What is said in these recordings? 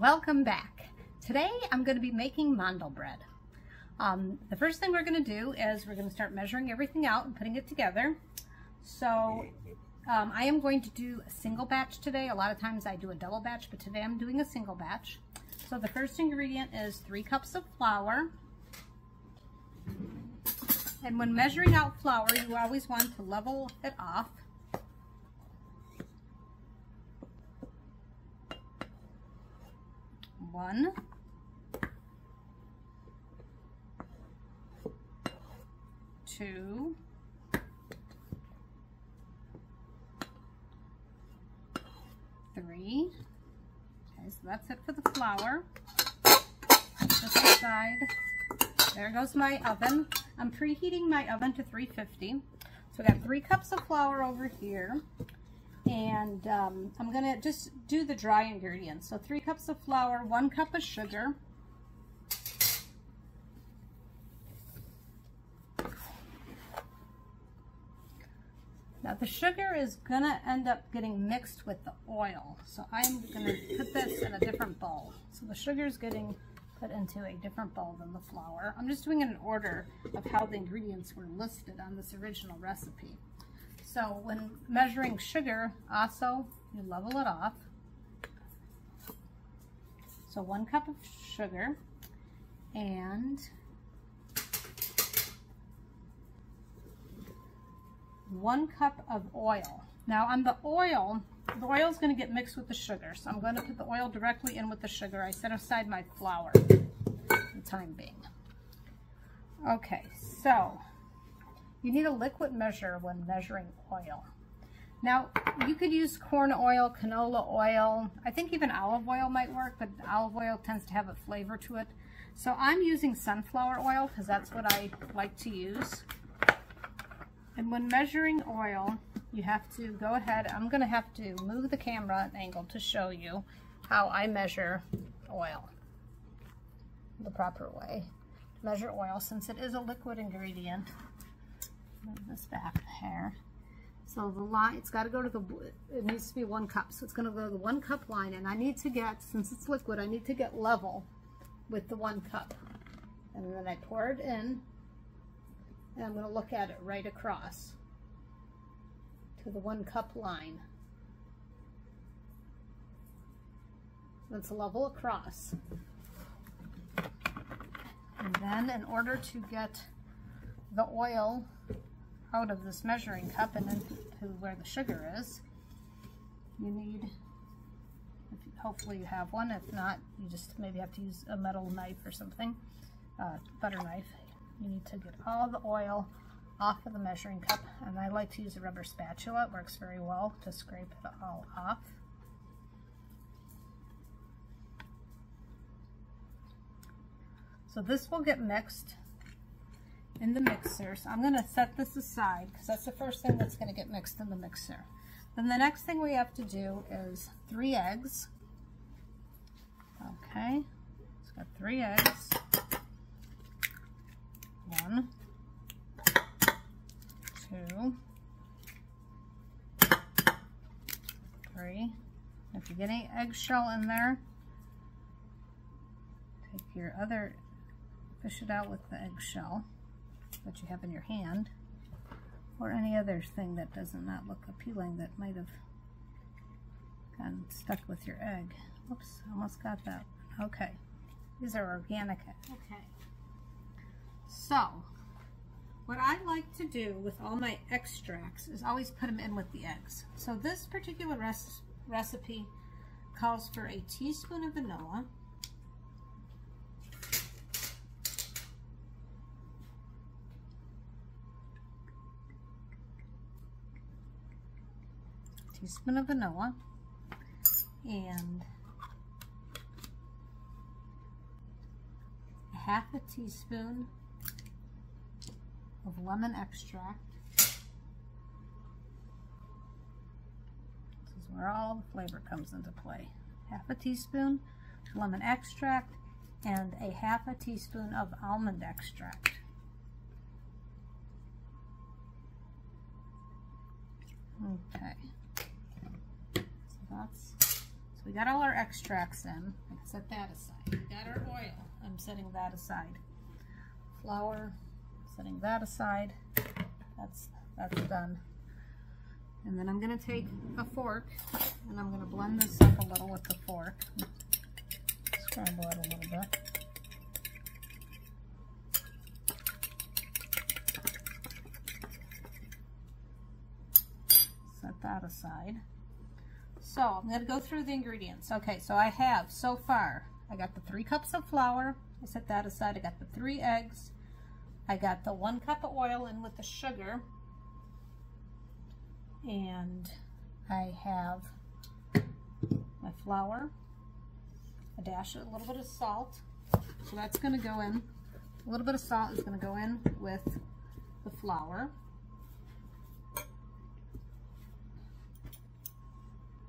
Welcome back. Today I'm going to be making mandel bread. Um, the first thing we're going to do is we're going to start measuring everything out and putting it together. So um, I am going to do a single batch today. A lot of times I do a double batch, but today I'm doing a single batch. So the first ingredient is three cups of flour. And when measuring out flour, you always want to level it off. One. Two. Three. Okay, so that's it for the flour. This aside. There goes my oven. I'm preheating my oven to 350. So I got three cups of flour over here. And um, I'm going to just do the dry ingredients. So three cups of flour, one cup of sugar. Now the sugar is going to end up getting mixed with the oil. So I'm going to put this in a different bowl. So the sugar is getting put into a different bowl than the flour. I'm just doing it in order of how the ingredients were listed on this original recipe. So when measuring sugar, also you level it off. So one cup of sugar and one cup of oil. Now on the oil, the oil is going to get mixed with the sugar. So I'm going to put the oil directly in with the sugar. I set aside my flour the time being. Okay, so you need a liquid measure when measuring oil. Now, you could use corn oil, canola oil. I think even olive oil might work, but olive oil tends to have a flavor to it. So I'm using sunflower oil because that's what I like to use. And when measuring oil, you have to go ahead, I'm going to have to move the camera an angle to show you how I measure oil the proper way. Measure oil since it is a liquid ingredient. Move this back here. So the line, it's got to go to the, it needs to be one cup. So it's going to go to the one cup line and I need to get, since it's liquid, I need to get level with the one cup. And then I pour it in and I'm going to look at it right across to the one cup line. Let's level across. And then in order to get the oil out of this measuring cup and into where the sugar is, you need, hopefully you have one, if not, you just maybe have to use a metal knife or something, uh, butter knife. You need to get all the oil off of the measuring cup and I like to use a rubber spatula. It works very well to scrape it all off. So this will get mixed in the mixer. So I'm going to set this aside because that's the first thing that's going to get mixed in the mixer. Then the next thing we have to do is three eggs. Okay, it's got three eggs. One, two, three. If you get any eggshell in there, take your other, fish it out with the eggshell that you have in your hand, or any other thing that does not look appealing that might have gotten stuck with your egg. Oops, almost got that. Okay, these are organic. Okay, so what I like to do with all my extracts is always put them in with the eggs. So this particular recipe calls for a teaspoon of vanilla, teaspoon of vanilla and half a teaspoon of lemon extract. This is where all the flavor comes into play. Half a teaspoon of lemon extract and a half a teaspoon of almond extract. Okay. That's So we got all our extracts in. I can set that aside. We got our oil. I'm setting that aside. Flour, setting that aside. That's that's done. And then I'm gonna take a fork and I'm gonna blend this up a little with the fork. Scramble it a little bit. Set that aside. So I'm going to go through the ingredients. Okay, so I have so far, I got the three cups of flour. I set that aside. I got the three eggs. I got the one cup of oil in with the sugar. And I have my flour, a dash, a little bit of salt. So that's going to go in. A little bit of salt is going to go in with the flour.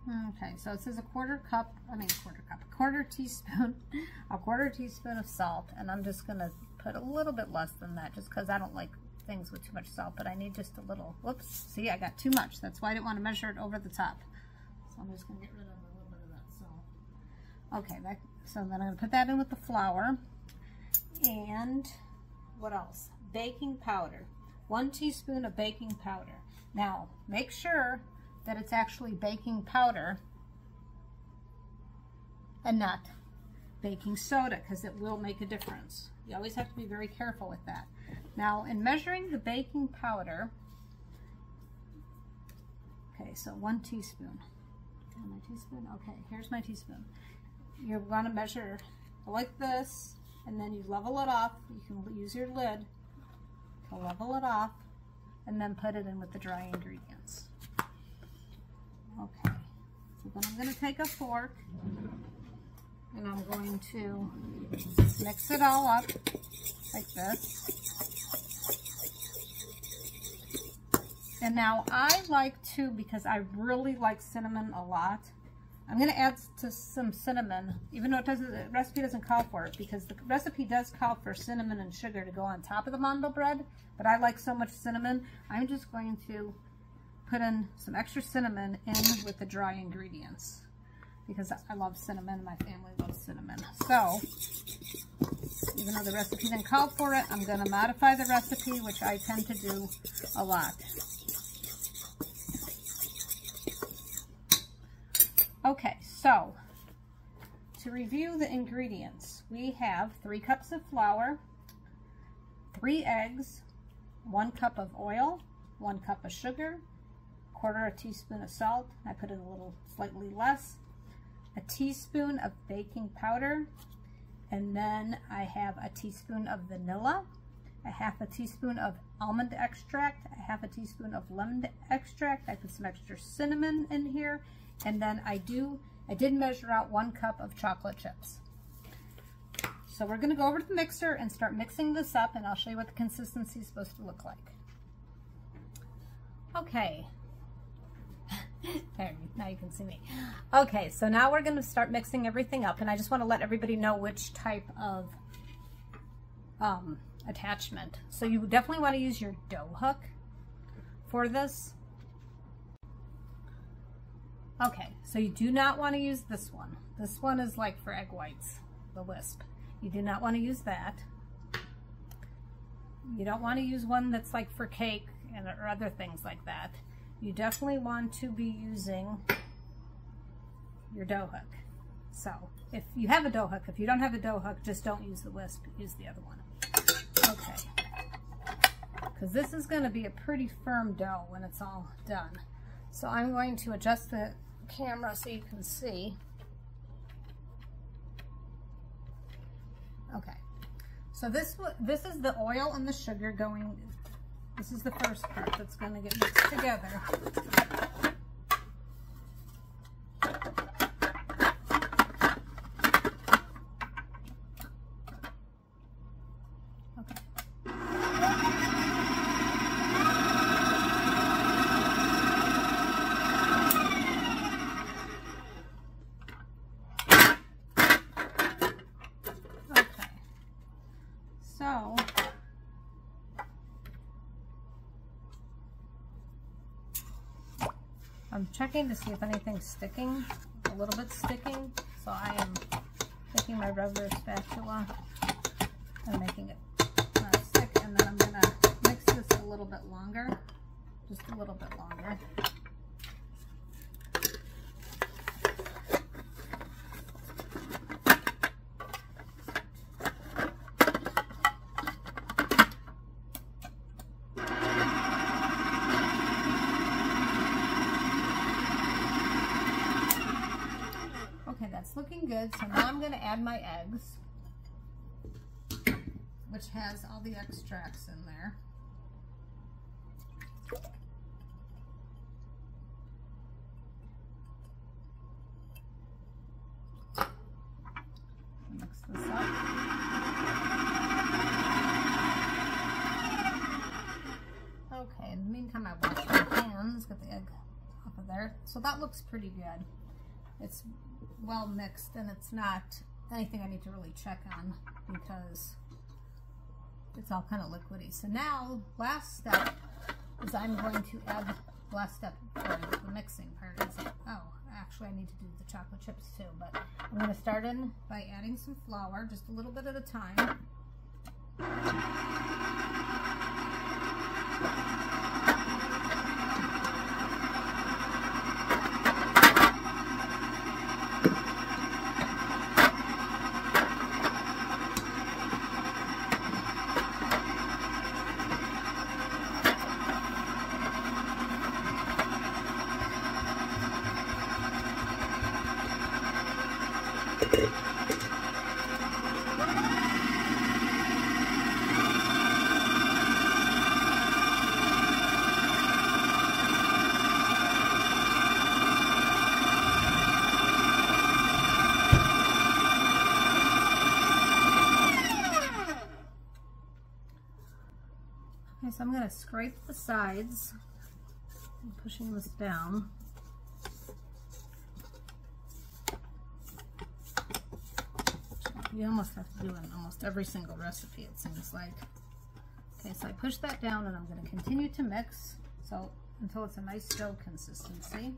Okay, so it says a quarter cup, I mean quarter cup, a quarter teaspoon, a quarter teaspoon of salt, and I'm just gonna put a little bit less than that just because I don't like things with too much salt, but I need just a little, whoops, see I got too much, that's why I didn't want to measure it over the top. So I'm just gonna get rid of a little bit of that salt. Okay, that, so then I'm gonna put that in with the flour, and what else? Baking powder, one teaspoon of baking powder. Now, make sure that it's actually baking powder and not baking soda because it will make a difference. You always have to be very careful with that. Now in measuring the baking powder, okay, so one teaspoon. my teaspoon? Okay, here's my teaspoon. You're to measure like this and then you level it off. You can use your lid to level it off and then put it in with the dry ingredients. Okay, so then I'm going to take a fork and I'm going to mix it all up like this. And now I like to, because I really like cinnamon a lot, I'm going to add to some cinnamon, even though it doesn't, the recipe doesn't call for it, because the recipe does call for cinnamon and sugar to go on top of the mandel bread, but I like so much cinnamon, I'm just going to put in some extra cinnamon in with the dry ingredients because I love cinnamon. My family loves cinnamon. So, even though the recipe didn't call for it, I'm going to modify the recipe, which I tend to do a lot. Okay, so to review the ingredients, we have three cups of flour, three eggs, one cup of oil, one cup of sugar, quarter a teaspoon of salt. I put in a little slightly less. A teaspoon of baking powder. And then I have a teaspoon of vanilla, a half a teaspoon of almond extract, a half a teaspoon of lemon extract. I put some extra cinnamon in here. And then I do, I did measure out one cup of chocolate chips. So we're gonna go over to the mixer and start mixing this up and I'll show you what the consistency is supposed to look like. Okay, there, now you can see me. Okay, so now we're going to start mixing everything up, and I just want to let everybody know which type of um, attachment. So you definitely want to use your dough hook for this. Okay, so you do not want to use this one. This one is like for egg whites, the wisp. You do not want to use that. You don't want to use one that's like for cake and or other things like that you definitely want to be using your dough hook. So if you have a dough hook, if you don't have a dough hook, just don't use the wisp, use the other one. Okay, because this is going to be a pretty firm dough when it's all done. So I'm going to adjust the camera so you can see. Okay, so this this is the oil and the sugar going this is the first part that's going to get mixed together. I'm checking to see if anything's sticking a little bit sticking, so I am taking my rubber spatula and making it not stick, and then I'm gonna mix this a little bit longer, just a little bit longer. Okay, that's looking good. So now I'm going to add my eggs, which has all the extracts in there. Mix this up. Okay, in the meantime I wash my hands, get the egg off of there. So that looks pretty good. It's well mixed and it's not anything I need to really check on because it's all kind of liquidy. So now, last step is I'm going to add, last step for the mixing part is, oh, actually I need to do the chocolate chips too, but I'm going to start in by adding some flour, just a little bit at a time. Okay, so I'm going to scrape the sides, I'm pushing this down. You almost have to do it in almost every single recipe, it seems like. Okay, so I push that down and I'm going to continue to mix so until it's a nice dough consistency.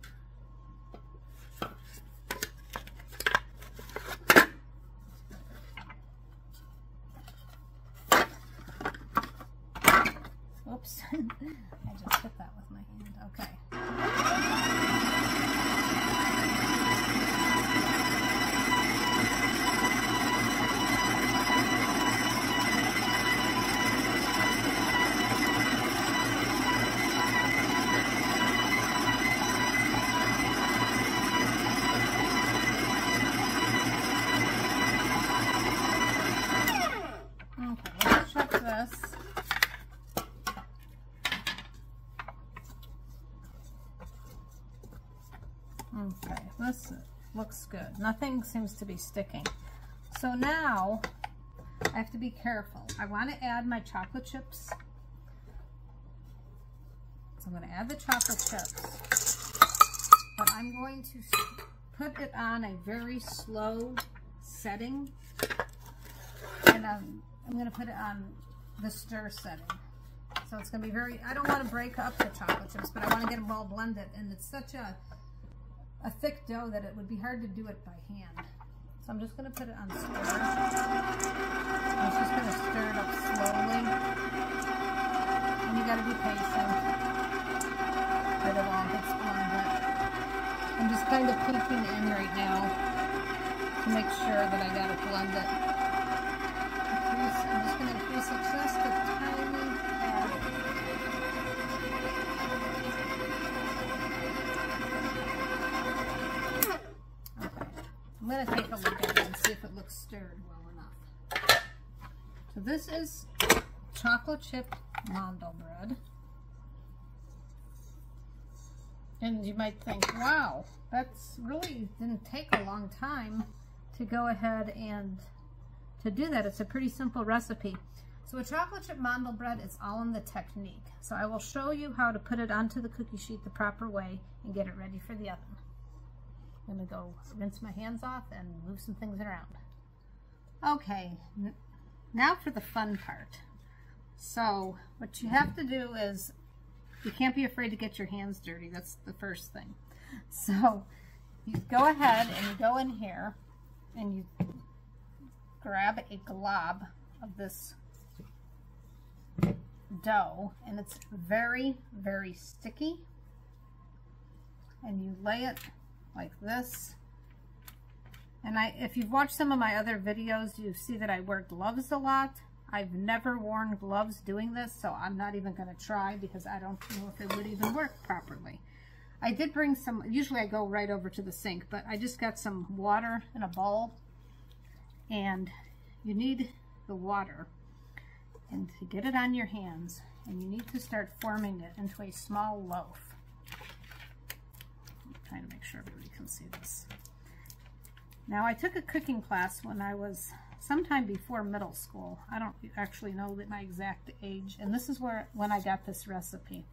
Looks good. Nothing seems to be sticking. So now, I have to be careful. I want to add my chocolate chips. So I'm going to add the chocolate chips. But I'm going to put it on a very slow setting. And um, I'm going to put it on the stir setting. So it's going to be very, I don't want to break up the chocolate chips, but I want to get them all blended. And it's such a, a thick dough that it would be hard to do it by hand. So I'm just going to put it on stir. I'm just going to stir it up slowly. And you got to be patient that it all gets blended. I'm just kind of peeking in right now to make sure that I got it blended. Increase, I'm just going to increase it just tiny going to take a look at it and see if it looks stirred well enough. So this is chocolate chip mandel bread. And you might think, wow, that's really didn't take a long time to go ahead and to do that. It's a pretty simple recipe. So a chocolate chip mandel bread is all in the technique. So I will show you how to put it onto the cookie sheet the proper way and get it ready for the oven. I'm gonna go rinse my hands off and move some things around. Okay, now for the fun part. So what you have to do is, you can't be afraid to get your hands dirty. That's the first thing. So you go ahead and you go in here and you grab a glob of this dough and it's very, very sticky. And you lay it like this. And I, if you've watched some of my other videos, you see that I wear gloves a lot. I've never worn gloves doing this, so I'm not even going to try because I don't know if it would even work properly. I did bring some, usually I go right over to the sink, but I just got some water in a bowl. And you need the water and to get it on your hands and you need to start forming it into a small loaf. Trying to make sure everybody can see this. Now I took a cooking class when I was sometime before middle school. I don't actually know my exact age and this is where when I got this recipe.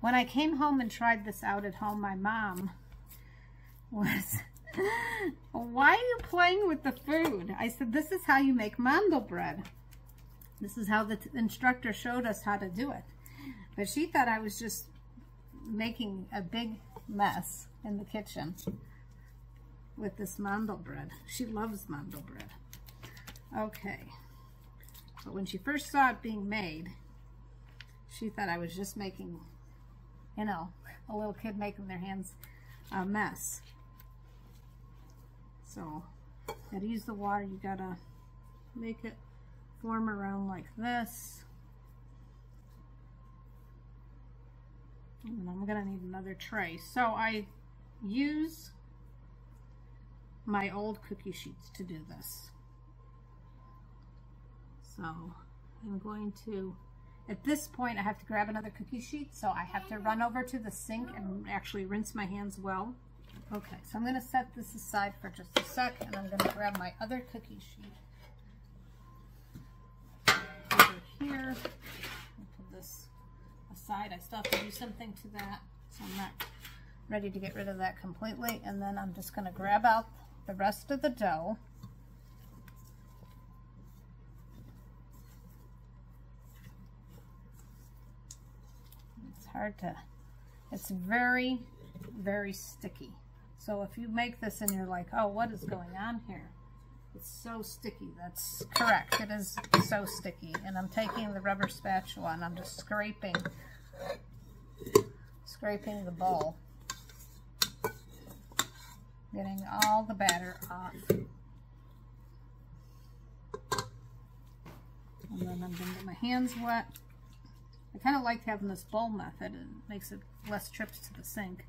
When I came home and tried this out at home, my mom was, why are you playing with the food? I said, this is how you make mandelbread. This is how the instructor showed us how to do it. But she thought I was just making a big mess in the kitchen with this mandel bread. She loves mandel bread. Okay. But when she first saw it being made, she thought I was just making, you know, a little kid making their hands a mess. So, gotta use the water, you gotta make it form around like this. And I'm going to need another tray. So I use my old cookie sheets to do this. So I'm going to, at this point I have to grab another cookie sheet so I have to run over to the sink and actually rinse my hands well. Okay, so I'm going to set this aside for just a sec and I'm to grab my other cookie sheet. over here. I'll put this aside. I still have to do something to that, so I'm not ready to get rid of that completely. And then I'm just going to grab out the rest of the dough. It's hard to, it's very, very sticky. So if you make this and you're like, oh, what is going on here? It's so sticky. That's correct. It is so sticky. And I'm taking the rubber spatula and I'm just scraping, scraping the bowl. Getting all the batter off. And then I'm going to get my hands wet. I kind of like having this bowl method. It makes it less trips to the sink.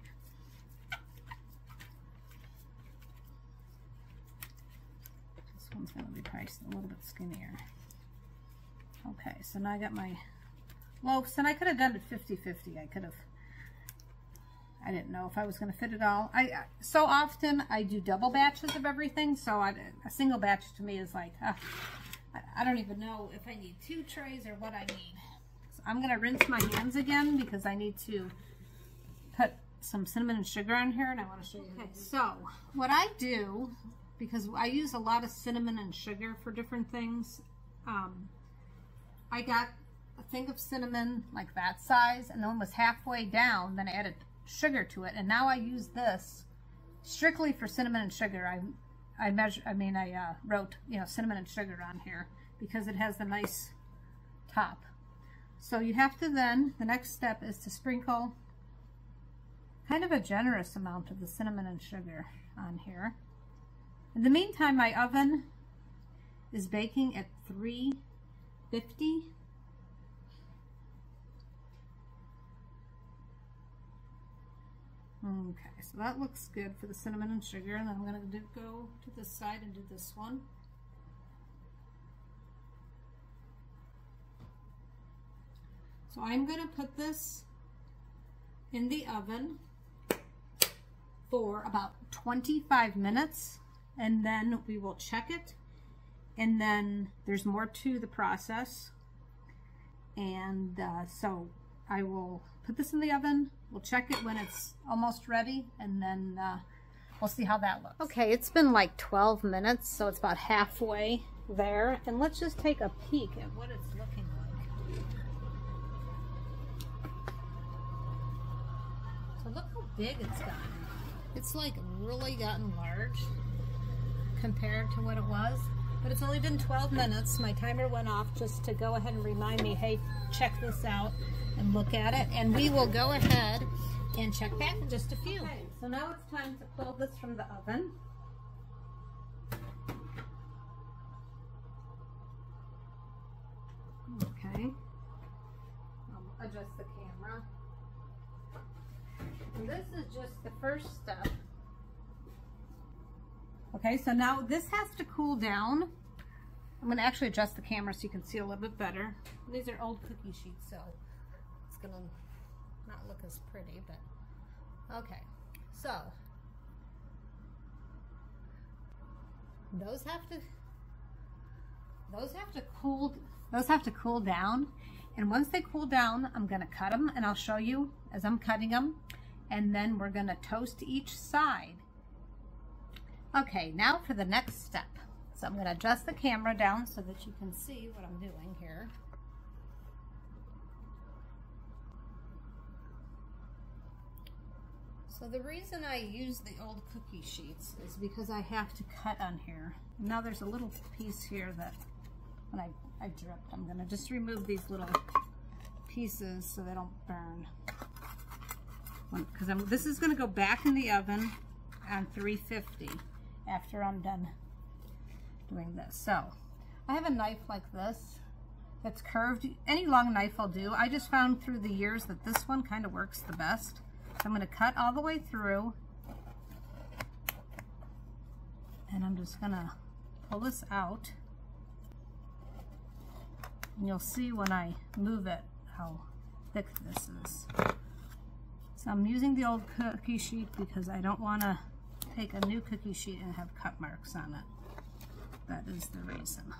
This one's going to be priced a little bit skinnier. Okay, so now I got my loaves, and I could have done it 50-50. I could have, I didn't know if I was going to fit it all. I So often I do double batches of everything, so I, a single batch to me is like, uh, I don't even know if I need two trays or what I need. So I'm going to rinse my hands again because I need to put some cinnamon and sugar on here, and I want to show you. Okay, so what I do because I use a lot of cinnamon and sugar for different things. Um, I got a thing of cinnamon like that size and then was halfway down then I added sugar to it. And now I use this strictly for cinnamon and sugar. I I measure I mean I uh, wrote you know cinnamon and sugar on here because it has the nice top. So you have to then the next step is to sprinkle kind of a generous amount of the cinnamon and sugar on here. In the meantime, my oven is baking at 350. Okay, so that looks good for the cinnamon and sugar. And then I'm going to go to this side and do this one. So I'm going to put this in the oven for about 25 minutes and then we will check it and then there's more to the process and uh, so I will put this in the oven we'll check it when it's almost ready and then uh, we'll see how that looks. Okay it's been like 12 minutes so it's about halfway there and let's just take a peek at what it's looking like. So look how big it's gotten. It's like really gotten large compared to what it was. But it's only been 12 minutes. My timer went off just to go ahead and remind me, hey, check this out and look at it. And we will go ahead and check back in just a few. Okay, so now it's time to pull this from the oven. Okay. I'll adjust the camera. And this is just the first step. Okay, so now this has to cool down. I'm to actually adjust the camera so you can see a little bit better. These are old cookie sheets, so it's to not look as pretty, but okay. So, those have to those have to cool those have to cool down and once they cool down I'm gonna cut them and I'll show you as I'm cutting them and then we're gonna toast each side okay now for the next step so I'm gonna adjust the camera down so that you can see what I'm doing here So the reason I use the old cookie sheets is because I have to cut on here. Now there's a little piece here that when I, I dripped, I'm gonna just remove these little pieces so they don't burn. Because I'm this is gonna go back in the oven on 350 after I'm done doing this. So I have a knife like this that's curved. Any long knife will do. I just found through the years that this one kind of works the best. I'm going to cut all the way through. And I'm just going to pull this out. And you'll see when I move it how thick this is. So I'm using the old cookie sheet because I don't want to take a new cookie sheet and have cut marks on it. That is the reason.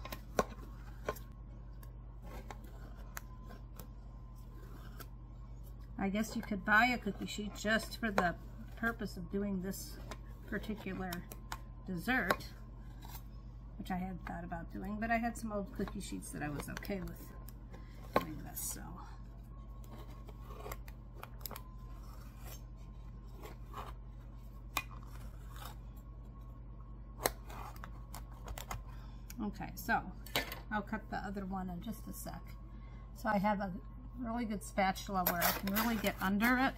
I guess you could buy a cookie sheet just for the purpose of doing this particular dessert, which I had thought about doing, but I had some old cookie sheets that I was okay with doing this, so. Okay, so I'll cut the other one in just a sec. So I have a really good spatula where I can really get under it.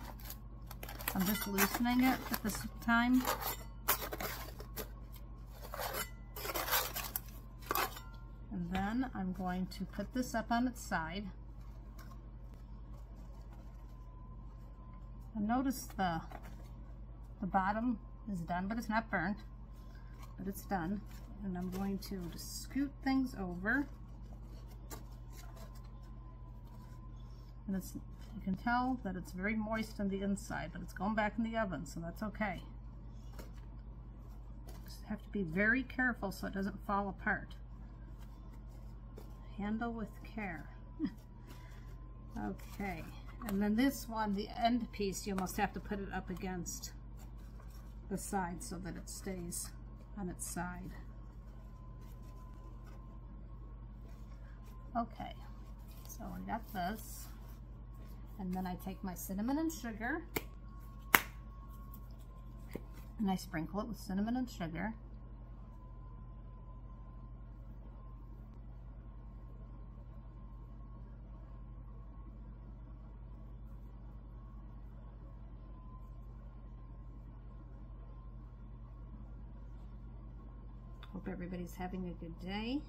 I'm just loosening it at this time. And then I'm going to put this up on its side. And notice the, the bottom is done, but it's not burnt, but it's done. And I'm going to scoot things over. And it's, you can tell that it's very moist on the inside, but it's going back in the oven, so that's okay. Just have to be very careful so it doesn't fall apart. Handle with care. okay, and then this one, the end piece, you almost have to put it up against the side so that it stays on its side. Okay, so I got this. And then I take my cinnamon and sugar and I sprinkle it with cinnamon and sugar. Hope everybody's having a good day.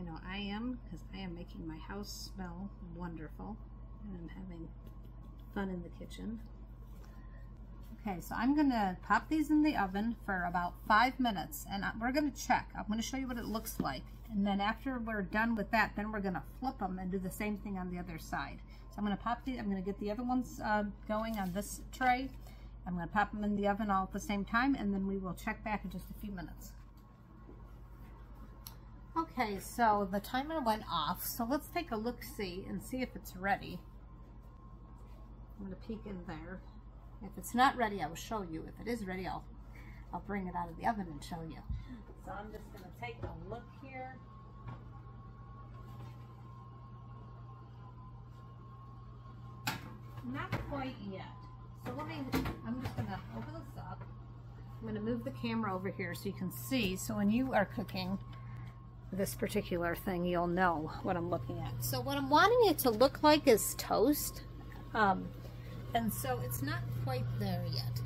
I know I am because I am making my house smell wonderful and I'm having fun in the kitchen. Okay, so I'm going to pop these in the oven for about five minutes and we're going to check. I'm going to show you what it looks like. And then after we're done with that, then we're going to flip them and do the same thing on the other side. So I'm going to pop these, I'm going to get the other ones uh, going on this tray. I'm going to pop them in the oven all at the same time and then we will check back in just a few minutes. Okay, so the timer went off, so let's take a look-see and see if it's ready. I'm going to peek in there. If it's not ready, I will show you. If it is ready, I'll, I'll bring it out of the oven and show you. So I'm just going to take a look here. Not quite yet. So let me, I'm just gonna open this up. I'm gonna move the camera over here so you can see. So when you are cooking this particular thing, you'll know what I'm looking at. So what I'm wanting it to look like is toast. Um, and so it's not quite there yet.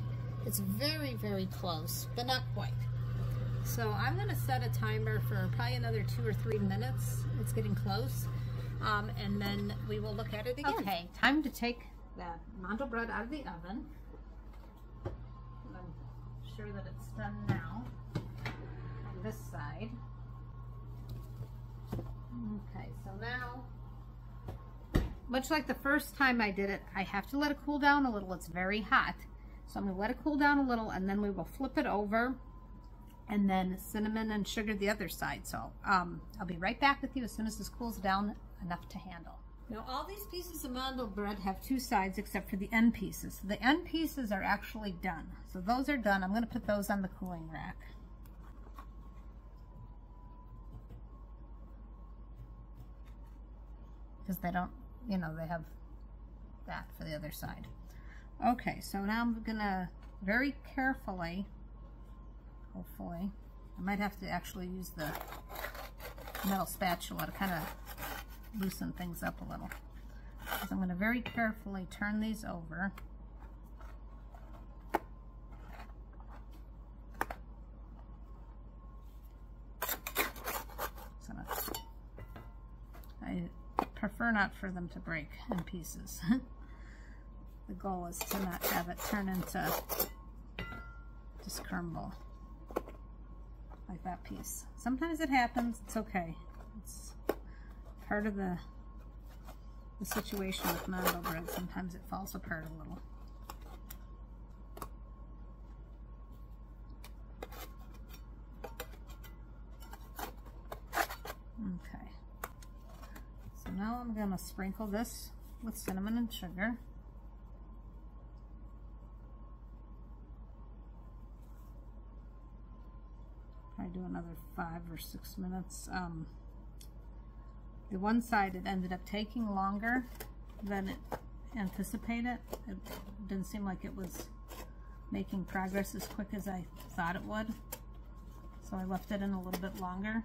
It's very, very close, but not quite. So I'm gonna set a timer for probably another two or three minutes. It's getting close. Um, and then we will look at it again. Okay, time to take the mandel bread out of the oven. I'm sure that it's done now on this side. Okay, so now, much like the first time I did it, I have to let it cool down a little. It's very hot. So I'm going to let it cool down a little and then we will flip it over and then cinnamon and sugar the other side. So um, I'll be right back with you as soon as this cools down enough to handle. Now all these pieces of mandel bread have two sides except for the end pieces. So the end pieces are actually done. So those are done. I'm going to put those on the cooling rack. Because they don't, you know, they have that for the other side. Okay, so now I'm to very carefully, hopefully, I might have to actually use the metal spatula to kind of loosen things up a little. So I'm to very carefully turn these over. So I prefer not for them to break in pieces. the goal is to not have it turn into just crumble like that piece. Sometimes it happens, it's okay. It's part of the, the situation with mandel bread. Sometimes it falls apart a little. Okay. So now I'm going to sprinkle this with cinnamon and sugar. I do another five or six minutes. Um, the one side it ended up taking longer than it anticipated. It didn't seem like it was making progress as quick as I thought it would. So I left it in a little bit longer.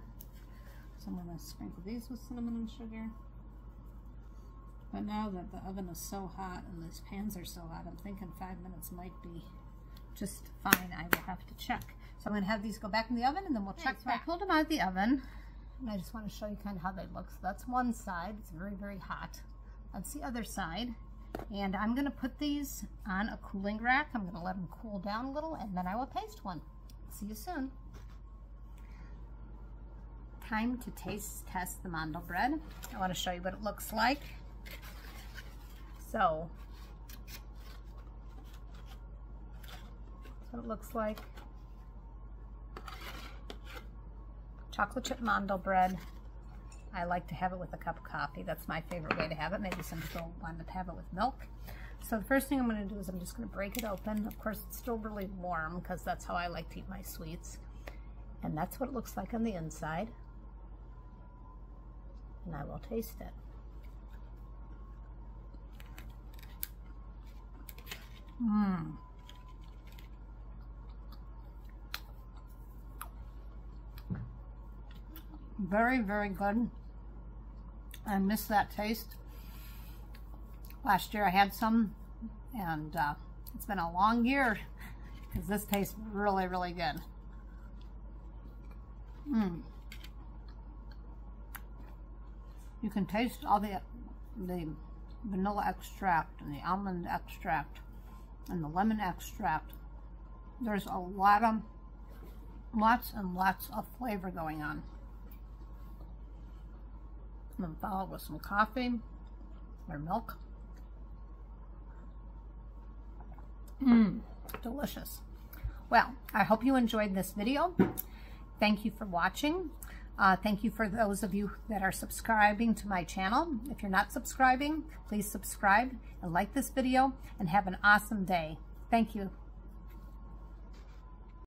So I'm going to sprinkle these with cinnamon and sugar. But now that the oven is so hot and these pans are so hot, I'm thinking five minutes might be just fine. I will have to check. So I'm going to have these go back in the oven and then we'll check back. I pulled them out of the oven and I just want to show you kind of how they look. So that's one side. It's very, very hot. That's the other side. And I'm going to put these on a cooling rack. I'm going to let them cool down a little and then I will taste one. See you soon. Time to taste test the mandel bread. I want to show you what it looks like. So, what it looks like. chocolate chip mandel bread. I like to have it with a cup of coffee. That's my favorite way to have it. Maybe some people want to have it with milk. So the first thing I'm going to do is I'm just going to break it open. Of course, it's still really warm because that's how I like to eat my sweets. And that's what it looks like on the inside. And I will taste it. Mmm. Very, very good. I miss that taste. Last year I had some, and uh, it's been a long year because this tastes really, really good. Mmm. You can taste all the the vanilla extract and the almond extract and the lemon extract. There's a lot of, lots and lots of flavor going on and follow it with some coffee or milk. Mmm, delicious. Well, I hope you enjoyed this video. Thank you for watching. Uh, thank you for those of you that are subscribing to my channel. If you're not subscribing, please subscribe and like this video and have an awesome day. Thank you.